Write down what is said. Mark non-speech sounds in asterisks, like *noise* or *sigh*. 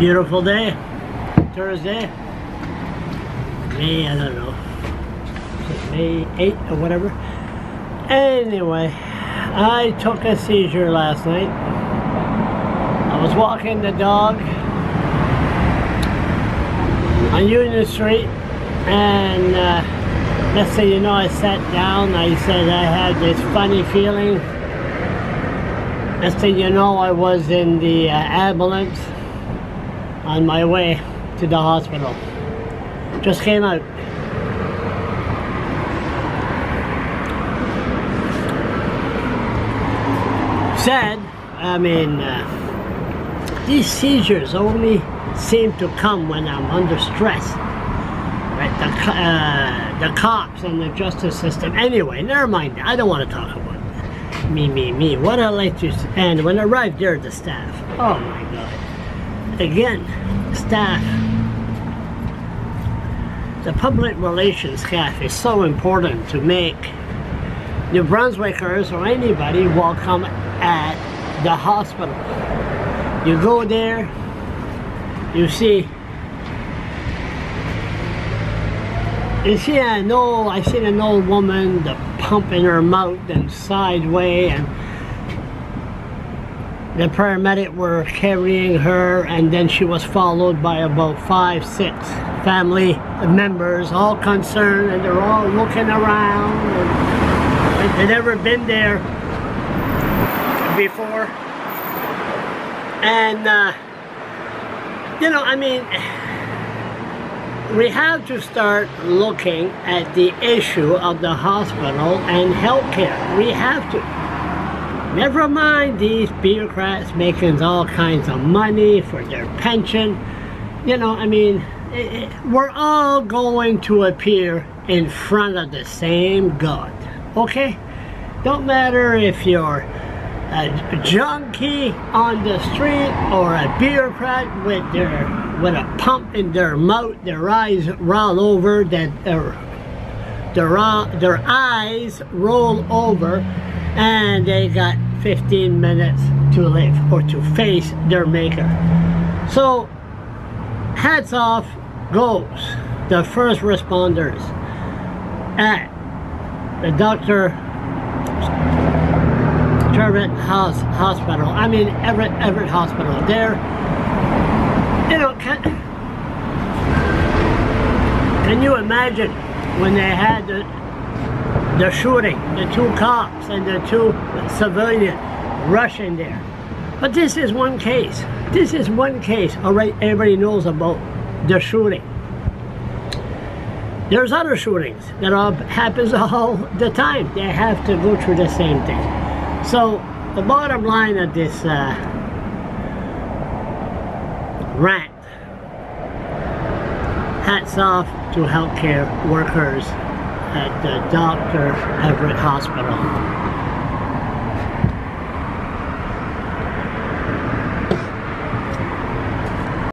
Beautiful day. Thursday. May, I don't know. May 8 or whatever. Anyway, I took a seizure last night. I was walking the dog on Union Street and uh, let's say you know I sat down I said I had this funny feeling next thing you know I was in the uh, ambulance on my way to the hospital. Just came out. Sad I mean uh, these seizures only seem to come when I'm under stress. Right the, uh, the cops and the justice system. Anyway never mind I don't want to talk about me me me. What I like to and when I arrived there the staff. Oh my god again staff the public relations staff is so important to make New Brunswickers or anybody welcome at the hospital. You go there, you see, you see an old, I seen an old woman, the pump in her mouth and sideways and the paramedic were carrying her and then she was followed by about five, six family members, all concerned and they're all looking around and they've never been there before. And, uh, you know, I mean, we have to start looking at the issue of the hospital and healthcare. We have to. Never mind these bureaucrats making all kinds of money for their pension. You know, I mean, it, it, we're all going to appear in front of the same God. Okay? Don't matter if you're a junkie on the street or a bureaucrat with their with a pump in their mouth, their eyes roll over, that their their, their eyes roll over and they got 15 minutes to live or to face their maker. So hats off goes the first responders at the Dr. Everett House Hospital. I mean Everett Everett Hospital. There, you know, can, can you imagine when they had the the shooting, the two cops and the two civilians rushing there. But this is one case. This is one case. Everybody knows about the shooting. There's other shootings that all happens *laughs* all the time. They have to go through the same thing. So the bottom line of this uh, rant, hats off to healthcare workers at the Dr. Everett Hospital.